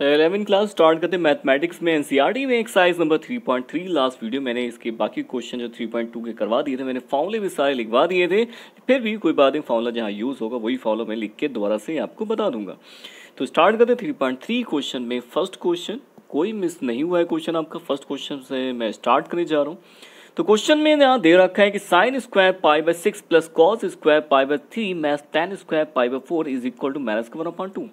Eleven class start करते हैं mathematics में एनसीईआरटी में एक्सरसाइज नंबर 3.3 लास्ट वीडियो मैंने इसके बाकी क्वेश्चन जो 3.2 के करवा दिए थे, मैंने फॉर्मूले भी सारे लिखवा दिए थे। फिर भी कोई बात नहीं फॉर्मूला जहाँ यूज़ होगा, वही फॉर्मूला मैं लिख के दोबारा से आपको बता दूँगा। तो स्टार्ट करते थ्री पॉइंट थ्री क्वेश्चन में। फ़र्स्ट क्वेश्चन कोई मिस नहीं हुआ है क्वेश्चन आपका। फ़र्स्ट क्वेश्चन से मैं स्टार्ट करने जा रहा हूँ। तो क्वेश्चन में यहाँ दे रखा है कि sine square pi by six plus cos square pi by three math tan square pi by four is equal to minus one upon two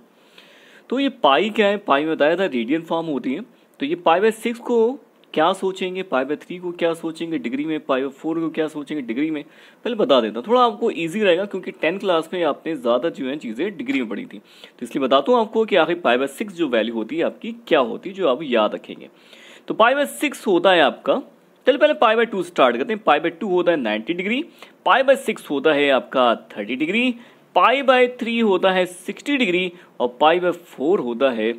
तो ये पाई क्या है? पाई में बताया था रेडियन फॉर्म होती है। तो ये पाई बाय सिक्स को क्या सोचेंगे? पाई बाय थ्री को क्या सोचेंगे? डिग्री में, पाई बाय फोर को क्या सोचेंगे? डिग्री में। पहले बता देता हूँ। थोड़ा आपको इजी रहेगा क्योंकि टेंथ क्लास में आपने ज़्यादा जो है चीज़ें डिग्री में पढ़ी थी। तो इसलिए बताता हूँ आपको कि आखिर पाई बाय सिक्स जो वैल्यू होती है आपकी क्या होती है, जो आप याद रखेंगे। तो पाई बाय सिक्स होता है आपका, चलिए पहले पाई बाय टू स्टार्ट करते हैं। पाई बाय टू होता है ninety degree, pi by six होता है आपका thirty degree pi by three होता है सिक्सटी डिग्री और पाई बाय फोर होता है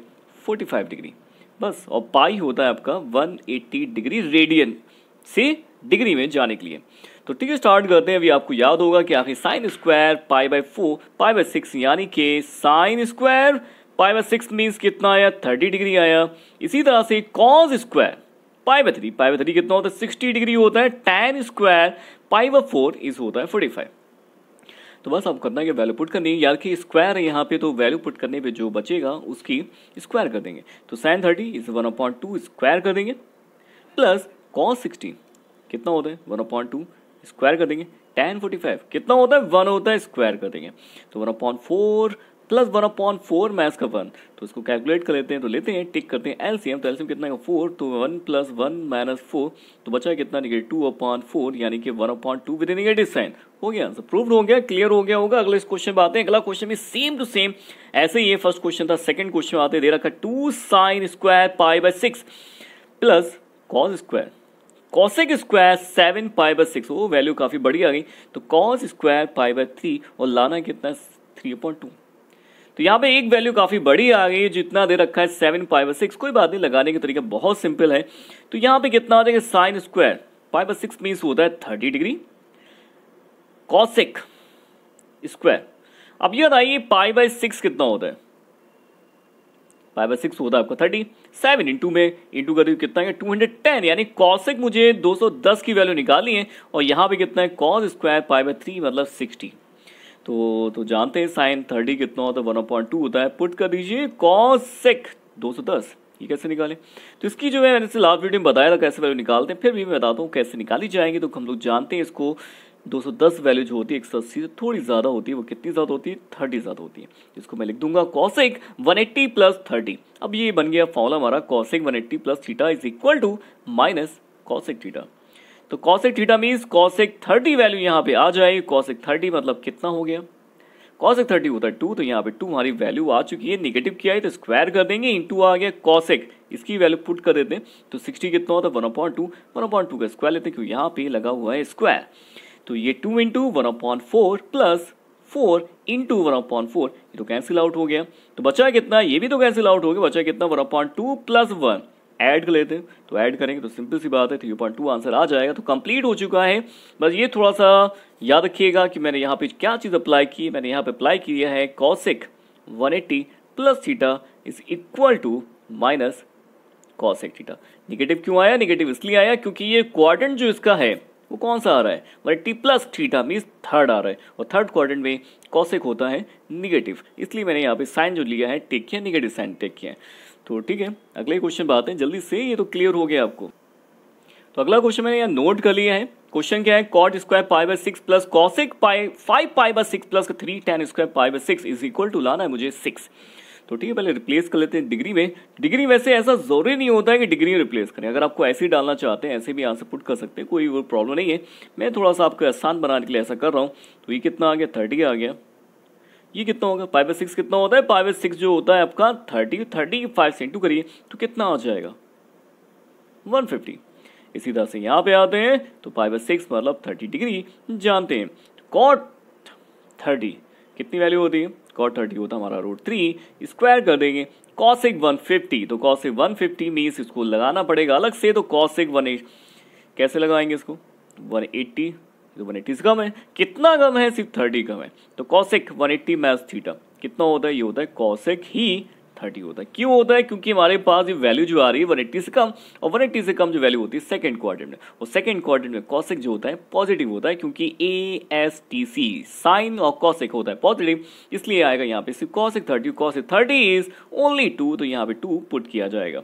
फोर्टी फाइव डिग्री बस, और पाई होता है आपका वन एट्टी डिग्री रेडियन से डिग्री में जाने के लिए। तो ठीक है स्टार्ट करते हैं। अभी आपको याद होगा कि आखिर sine square pi by four pi by six यानी कि sine square pi by six means कितना आया? थर्टी डिग्री आया। इसी तरह से cos square pi by three pi by three कितना होता है? सिक्सटी डिग्री होता है। Tan square pi by four is होता है फोर्टी फाइव तो बस आप करना है कि वैल्यू पुट करनी। है यार कि स्क्वायर है यहाँ पे तो वैल्यू पुट करने पे जो बचेगा, उसकी स्क्वायर कर देंगे। तो साइन थर्टी इसे वन अपॉइंट टू स्क्वायर कर देंगे प्लस कॉस सिक्सटी कितना होता है? वन अपॉइंट टू स्क्वायर कर देंगे। टेन फोर्टी फाइव कितना होता है? वन होता है स्क्वायर कर देंगे। तो one upon four plus one upon four maths का वन तो इसको कैलकुलेट कर लेते हैं तो लेते हैं टिक करते हैं एलसीएम तो एलसीएम कितना है? फोर तो one plus one minus four तो बचा है कितना? निगेटिव टू अपॉन फोर यानी कि one upon two with negative sign हो गया? आंसर प्रूव हो गया क्लियर हो गया होगा। अगले इस क्वेश्चन में आते हैं। अगला क्वेश्चन में सेम टू सेम ऐसे ही फ़र्स्ट क्वेश्चन था सेकंड क्वेश्चन में आते दे रखा two sine square pi by six plus cos square cosec square seven pi by six वो वैल्यू काफ़ी बड़ी आ गई। तो cos square pi by three और लाना कितना? थ्री पॉइंट टू तो यहाँ पे एक वैल्यू काफ़ी बड़ी आ गई जितना दे रखा है सेवन फाइव सिक्स कोई बात नहीं, लगाने का तरीका बहुत सिंपल है। तो यहाँ पे कितना आ जाएगा? Sine square five six means होता है थर्टी डिग्री कॉसिक स्क्वायर अब ये बताइए पाई बाय सिक्स कितना होता है? फाइव बाय सिक्स होता है आपका थर्टी सेवन इंटू में इंटू कर कितना है? टू हंड्रेड टेन यानी कॉसिक मुझे दो सौ दस की वैल्यू निकाली है, और यहाँ पे कितना है? Cos square five by three मतलब सिक्सटी तो तो जानते हैं साइन थर्टी कितना होता है? वन पॉइंट टू होता है। पुट कर दीजिए कॉस सेक दो सौ दस। ये कैसे निकाले? तो इसकी जो है मैंने से लास्ट वीडियो में बताया था कैसे वैल्यू निकालते हैं, फिर भी मैं बताता हूँ कैसे निकाली जाएँगी। तो हम लोग जानते हैं इसको 210 वैल्यू जो होती है, एक सौ अस्सी से थोड़ी ज़्यादा होती है, वो कितनी ज़्यादा होती है? थर्टी ज़्यादा होती है। इसको मैं लिख दूँगा कॉसिक 180 प्लस थर्टी अब ये बन गया फॉर्मूला हमारा cosec 180 plus theta is equal to minus cosec theta तो cosec theta means cosec thirty value यहाँ पे आ जाएगी कॉसिक थर्टी मतलब कितना हो गया? कॉसिक थर्टी होता है टू तो यहाँ पे टू हमारी वैल्यू आ चुकी है। निगेटिव किया है तो स्क्वायर कर देंगे इंटू आ गया कॉसिक इसकी वैल्यू पुट कर देते हैं। तो सिक्सटी कितना होता है? One upon two one upon two का स्क्वायर लेते हैं, क्योंकि यहाँ पे लगा हुआ है स्क्वायर तो ये two into one upon four plus four into one upon four ये तो कैंसिल आउट हो गया। तो बचा कितना? ये भी तो कैंसिल आउट हो गया। बचा कितना? One upon two plus one add कर लेते हैं। तो ऐड करेंगे तो सिंपल सी बात है थ्री पॉइंट टू आंसर आ जाएगा। तो कंप्लीट हो चुका है। बस ये थोड़ा सा याद रखिएगा कि मैंने यहाँ पे क्या चीज़ अप्लाई की। मैंने यहाँ पे अप्लाई किया है cosec 180 plus theta is equal to minus cosec theta negative क्यों आया? निगेटिव इसलिए आया क्योंकि ये क्वाड्रेंट जो इसका है, वो कौन सा आ रहा है? One T plus theta means third आ रहा है। और थर्ड क्वाड्रेंट में कॉसिक होता है निगेटिव इसलिए मैंने यहाँ पे साइन जो लिया है टेक किया निगेटिव साइन टेक किया है तो ठीक है, अगले क्वेश्चन पे आते हैं। जल्दी से, ये तो क्लियर हो गया आपको। तो अगला क्वेश्चन मैंने यहाँ नोट कर लिया है। क्वेश्चन क्या है? Cot square pi by six plus cosec pi five pi by six plus three tan square pi by six is equal to लाना है मुझे सिक्स तो ठीक है, पहले रिप्लेस कर लेते हैं डिग्री में। डिग्री वैसे ऐसा ज़रूरी नहीं होता है कि डिग्री में रिप्लेस करें। अगर आपको ऐसे ही डालना चाहते हैं, ऐसे भी आंसर पुट कर सकते हैं, कोई वो प्रॉब्लम नहीं है। मैं थोड़ा सा आपको आसान बनाने के लिए ऐसा कर रहा हूँ। तो ये कितना आ गया? थर्टी आ गया। ये कितना होगा? फाइव बाई सिक्स कितना होता है? फाइव बाई सिक्स जो होता है आपका थर्टी थर्टी फाइव से इंटू करिए तो कितना आ जाएगा? वन फिफ्टी इसी तरह से यहाँ पे आते हैं तो फाइव बाई सिक्स मतलब थर्टी डिग्री जानते हैं। कॉट थर्टी कितनी वैल्यू होती है? कॉट थर्टी होता हमारा रूट थ्री स्क्वायर कर देंगे। कॉसिक वन फिफ्टी तो कॉसिक वन फिफ्टी मीन्स इसको लगाना पड़ेगा अलग से तो कॉसिक वन कैसे लगाएँगे इसको? वन एट्टी तो वन एट्टी से कम है। कितना कम है? सिर्फ़ थर्टी कम है। तो cosec one eighty math theta कितना होता है? ये होता है कॉसिक ही थर्टी होता है। क्यों होता है? क्योंकि हमारे पास ये वैल्यू जो आ रही है वन एट्टी से कम, और वन एट्टी से कम जो वैल्यू होती है सेकंड क्वाड्रेंट में। और सेकंड क्वाड्रेंट में कॉसिक जो होता है पॉजिटिव होता है, क्योंकि A S T C sine और कॉसिक होता है पॉजिटिव इसलिए आएगा यहाँ पे सिर्फ़ cosec thirty cosec thirty is only two तो यहाँ पे टू पुट किया जाएगा।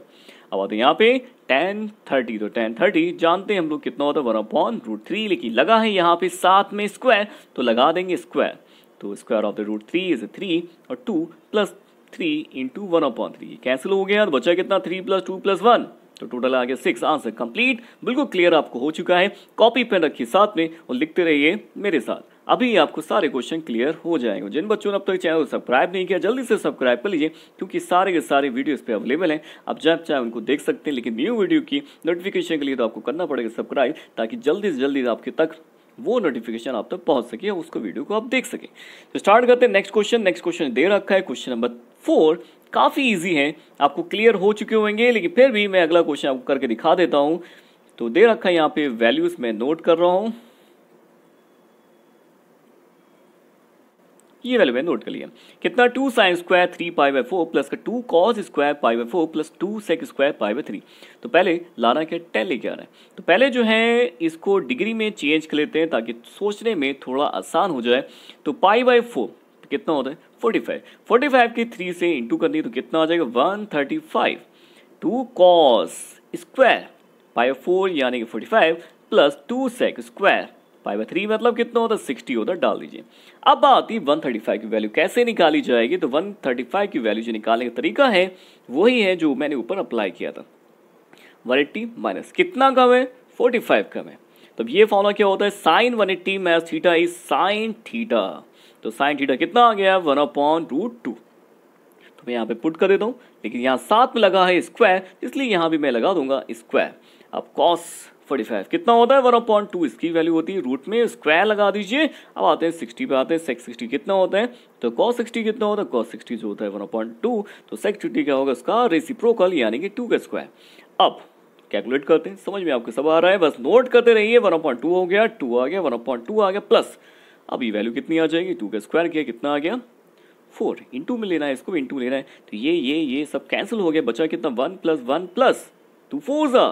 अब आते यहाँ पे टेन थर्टी तो टेन थर्टी जानते हैं हम लोग कितना होता है? वन अपॉन रूट थ्री लेकिन लगा है यहाँ पे साथ में स्क्वायर तो लगा देंगे स्क्वायर तो square of the root three is three और two plus three into one upon three cancel हो गया तो बचा कितना? Three plus two plus one तो टोटल आ गया सिक्स आंसर कंप्लीट बिल्कुल क्लियर आपको हो चुका है. कॉपी पेन रखिए साथ में और लिखते रहिए मेरे साथ. अभी आपको सारे क्वेश्चन क्लियर हो जाएँगे। जिन बच्चों ने अब तक चैनल को सब्सक्राइब नहीं किया, जल्दी से सब्सक्राइब कर लीजिए, क्योंकि सारे के सारे वीडियो इस पर अवेलेबल हैं। आप जब चाहे उनको देख सकते हैं, लेकिन न्यू वीडियो की नोटिफिकेशन के लिए तो आपको करना पड़ेगा सब्सक्राइब ताकि जल्दी से जल्दी आपके तक वो नोटिफिकेशन आप तक पहुँच सके उसको वीडियो को आप देख सके। तो स्टार्ट करते हैं। नेक्स्ट क्वेश्चन नेक्स्ट क्वेश्चन दे रखा है। क्वेश्चन नंबर फोर काफ़ी इजी है। आपको क्लियर हो चुके होंगे, लेकिन फिर भी मैं अगला क्वेश्चन आपको करके दिखा देता हूँ। तो दे रखा है यहाँ पे वैल्यूज़ मैं नोट कर रहा हूँ। ये वैल्यू मैंने नोट कर लिया कितना two sine square three pi by four plus का two cos square pi by four plus two sec square pi by three तो पहले लाना क्या टेन लेके आ रहा है। तो पहले जो है, इसको डिग्री में चेंज कर लेते हैं ताकि सोचने में थोड़ा आसान हो जाए। तो पाई बाई फोर कितना होता है? फोर्टी फाइव फोर्टी फाइव की थ्री से इंटू करनी तो कितना आ जाएगा? One thirty five two cos square pi four यानी कि forty five plus two sec square pi by three मतलब कितना होता है? सिक्सटी होता है, डाल दीजिए। अब बात आती वन थर्टी फाइव की वैल्यू कैसे निकाली जाएगी? तो वन थर्टी फाइव की वैल्यू जो निकालने का तरीका है, वही है जो मैंने ऊपर अप्लाई किया था। वन एट्टी माइनस कितना कम है? फोर्टी फाइव कम है। तो ये फॉर्मूला क्या होता है? Sine one eighty minus theta is sine theta तो साइन थीटा कितना आ गया? वन अपॉन रूट टू तो मैं यहाँ पे पुट कर देता हूँ, लेकिन यहाँ साथ में लगा है स्क्वायर इसलिए यहाँ भी मैं लगा दूँगा स्क्वायर अब कॉस फोर्टी फाइव कितना होता है? वन पॉइंट टू इसकी वैल्यू होती है रूट में। स्क्वायर लगा दीजिए। अब आते हैं सिक्सटी पे, आते हैं सेक्स सिक्सटी कितना होता है? तो कॉस सिक्सटी कितना होता है? कॉस सिक्सटी जो होता है वन पॉइंट टू तो सेक्स सिक्सटी क्या होगा उसका रेसिप्रोकल यानी कि टू का स्क्वायर अब कैलकुलेट करते हैं। समझ में आपको सब आ रहा है? बस नोट करते रहिए। वन पॉइंट टू हो गया टू आ गया वन पॉइंट टू आ गया प्लस अब ये वैल्यू कितनी आ जाएगी? टू का स्क्वायर किया, कितना आ गया? फोर इंटू में लेना है, इसको इंटू लेना है। तो ये ये ये सब कैंसिल हो गया। बचा कितना? One plus one plus two four ज़ा।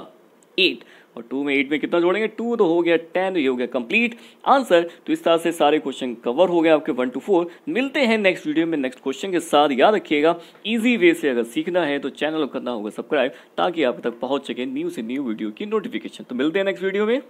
एट और टू में एट में कितना जोड़ेंगे? टू तो हो गया टेन ये हो गया कंप्लीट आंसर तो इस तरह से सारे क्वेश्चन कवर हो गए आपके वन टू फोर मिलते हैं नेक्स्ट वीडियो में. नेक्स्ट क्वेश्चन के साथ याद रखिएगा. इजी वे से अगर सीखना है तो चैनल करना होगा सब्सक्राइब ताकि आप तक पहुँच सके न्यू से न्यू वीडियो की नोटिफिकेशन तो मिलते हैं नेक्स्ट वीडियो में.